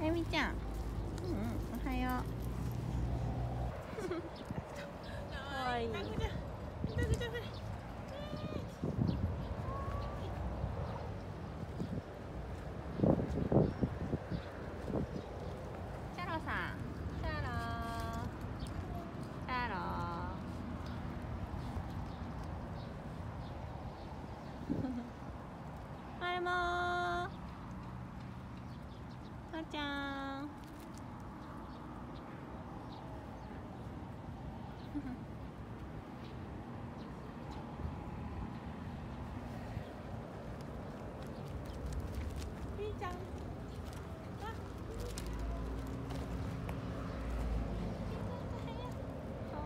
あゆみちゃん、うん、おはよう。可愛い。みーちゃん。か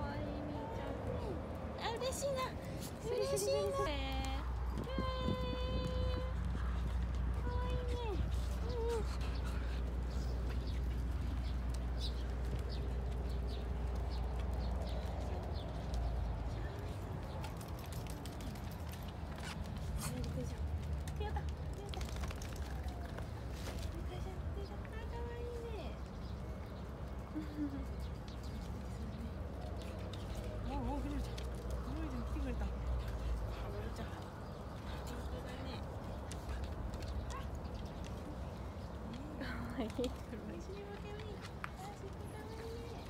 わいいみーちゃん。あ嬉しいな。嬉しいなかわいいねやだやだあかわ いいねおおおふるちゃんふるちゃん来てくれたふるちゃん本当だねかわいいおいしいわけねあすごいかわいいね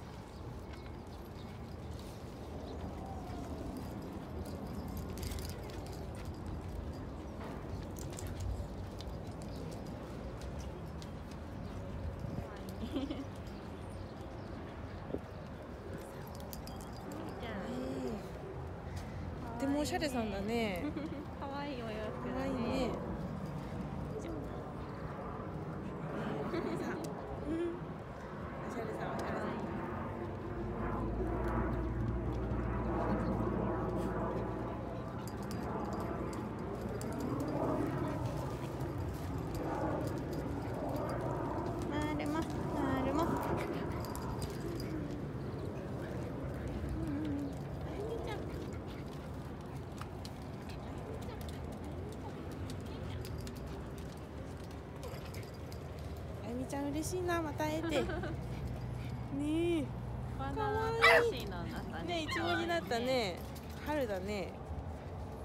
とってもおしゃれさんだねかわいいお洋服だかわいいねね。さあ、うん、おしゃれさん、おしゃれさん。まるままるまあゆみちゃん嬉しいな、また会えて。ねえ。バかわナいいね、いちごになったね。春だね。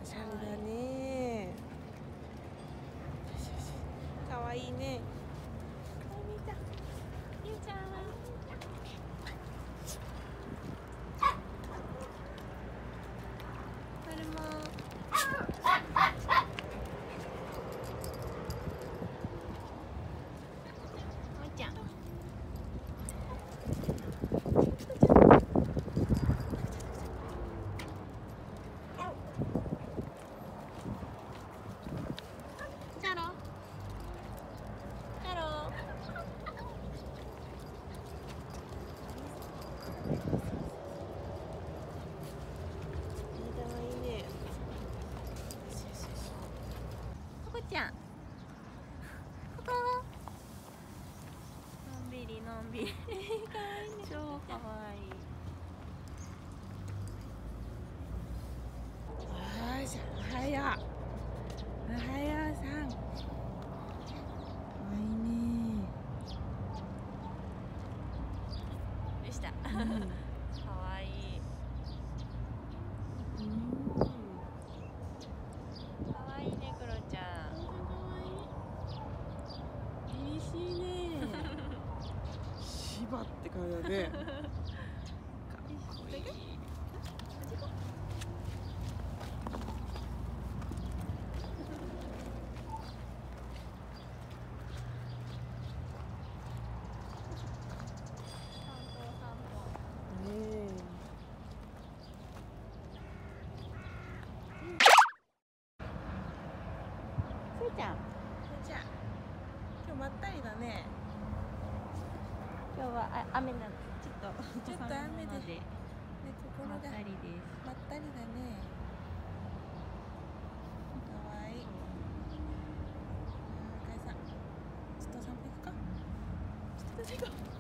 おしゃれだね。かわいいね。あゆみちゃん。ゆうちゃんまるもおいちゃんチャロチャロかわいいね。よしよしよし。ここちゃんここのんびりのんびりかわいいね超かわいいおはよう。おはようさん。かわいいね。でしたかうん。わいいうん。かわいいねクロちゃん厳しいね。芝って感じだね。かっこいい。ちゃん今日まったりだね。今日はあ雨なのちょっとちょっと雨でお子さんなのね、心がまったりですまったりだね。かわいい。あー、かいさん。ちょっとお散歩行くか？ちょっと行こう。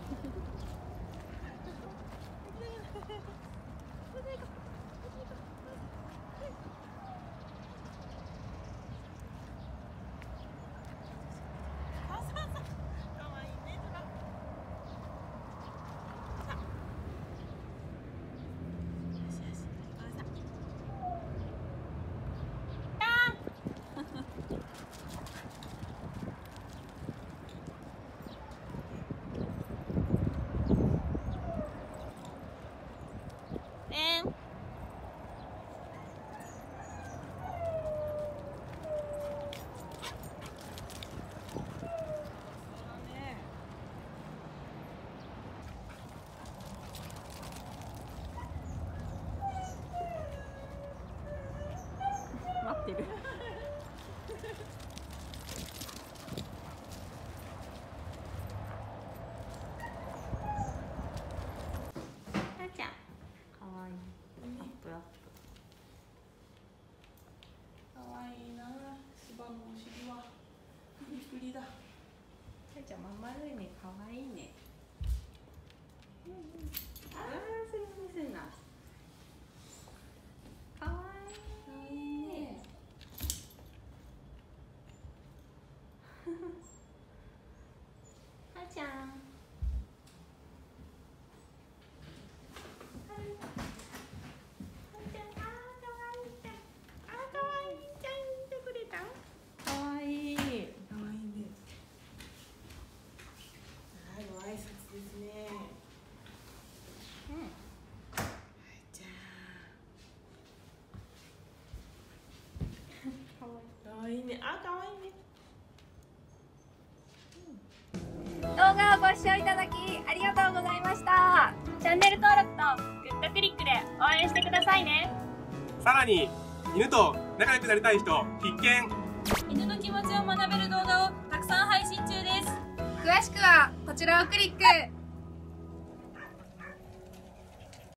ってる。たちゃんかわいい。アップアップかわいいな。スバのお尻は。プリプリだ。たちゃんまん丸いねかわいいね。ああするするなかわいいねはちゃんはちゃんあーかわいいちゃんあーかわいいちゃん見てくれたかわいいかわいいねはいご挨拶ですねうんはいじゃかわいいあかわいいね。あかわいいね。動画をご視聴いただきありがとうございました。チャンネル登録とグッドクリックで応援してくださいね。さらに犬と仲良くなりたい人必見。犬の気持ちを学べる動画をたくさん配信中です。詳しくはこちらをクリック